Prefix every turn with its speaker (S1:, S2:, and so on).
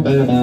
S1: number.